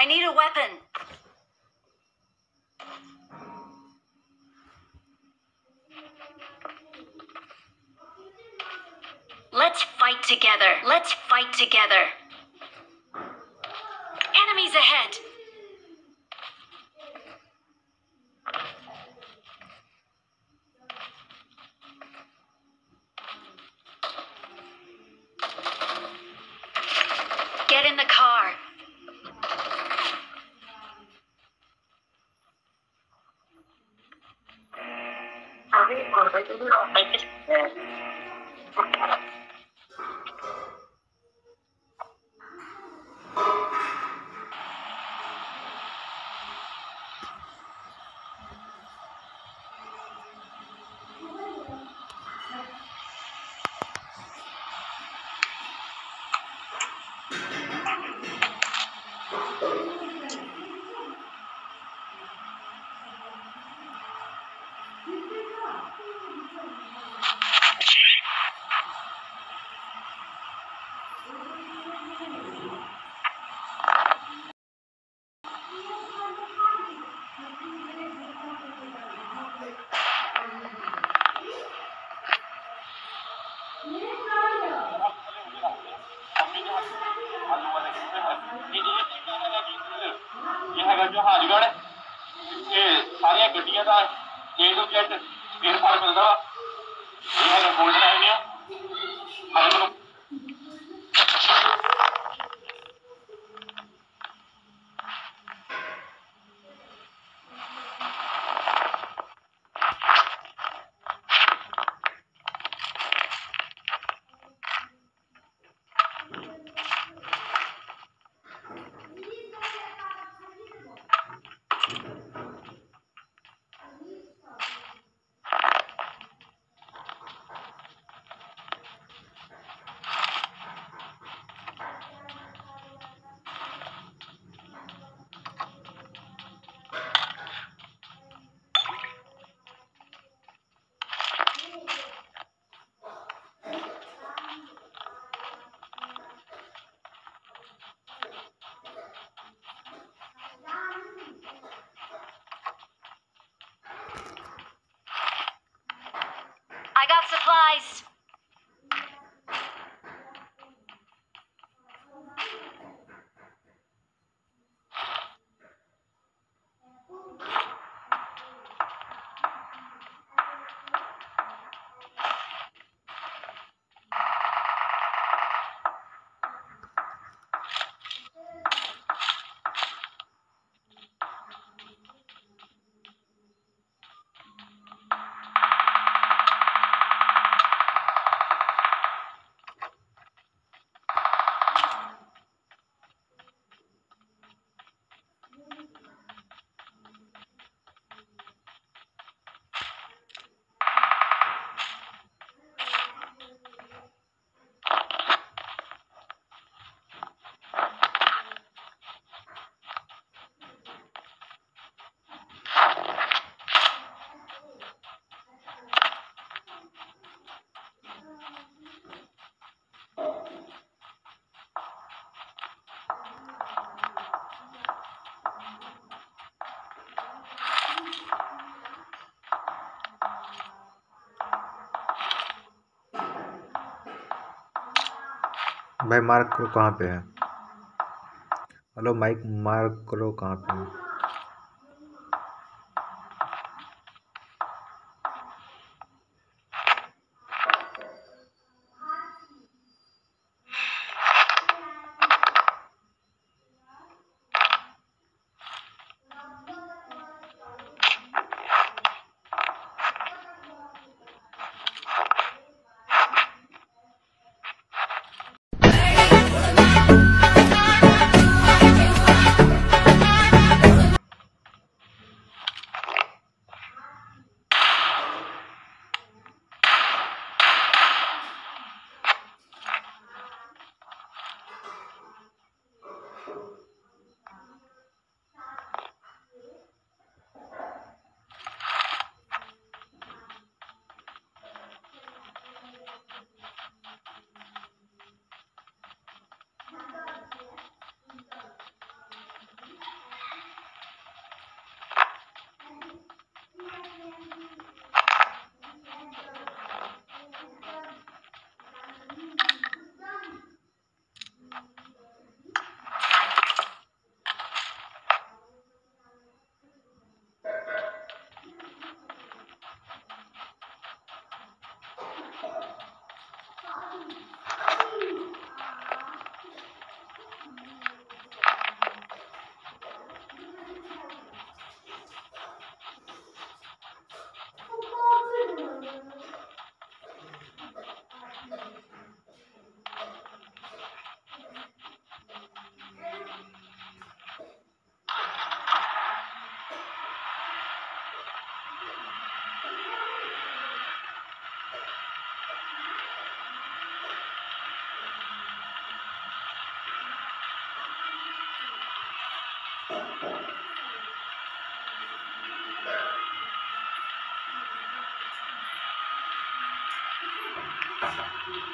I need a weapon. Let's fight together. Let's fight together. Enemies ahead. Get in the car. भाई mark करो कहाँ पे है? Hello mic mark करो कहाँ पे है?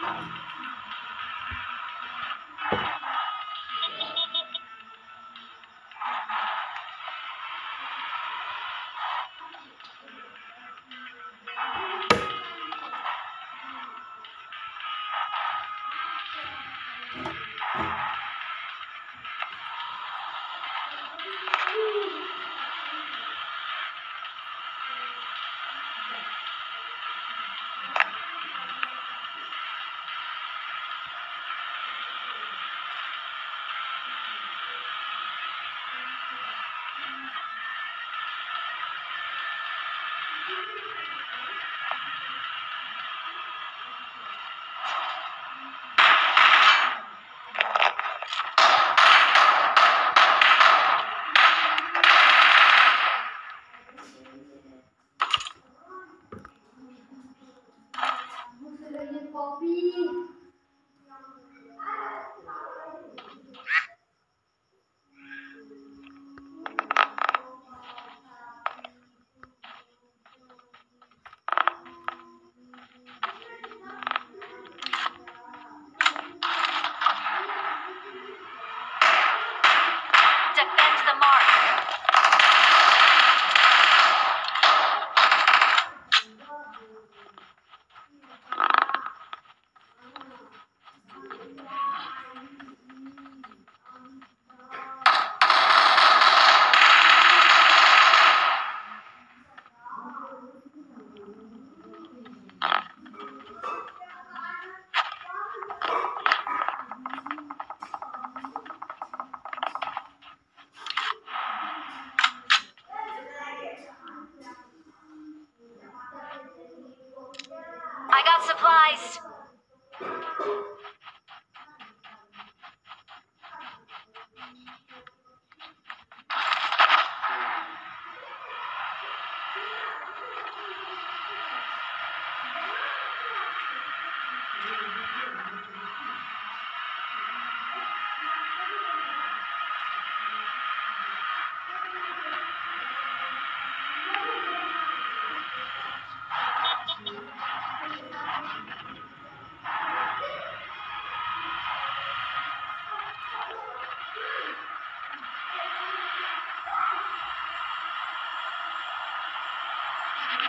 Defend got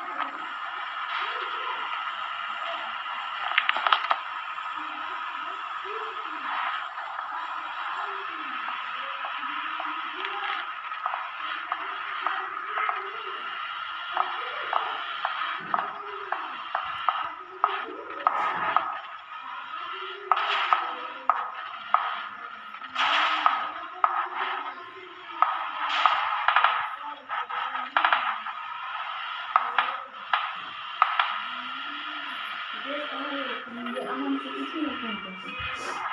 supplies. I got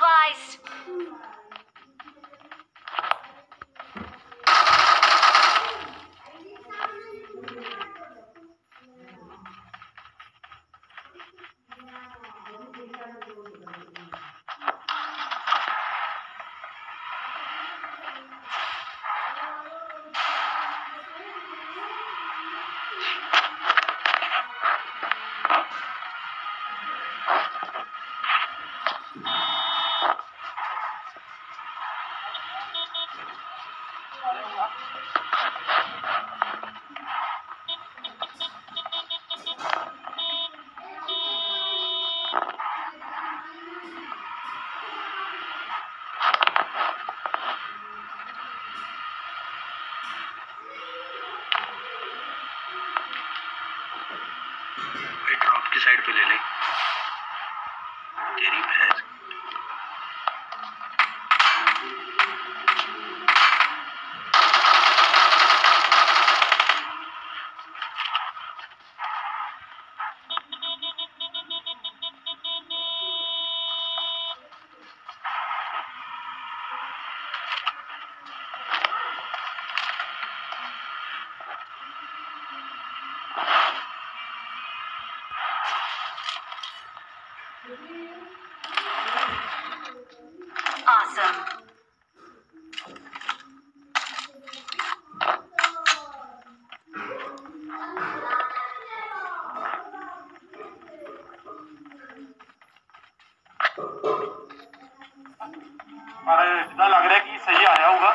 supplies. हमारा इतना लग रहा है कि सही आया होगा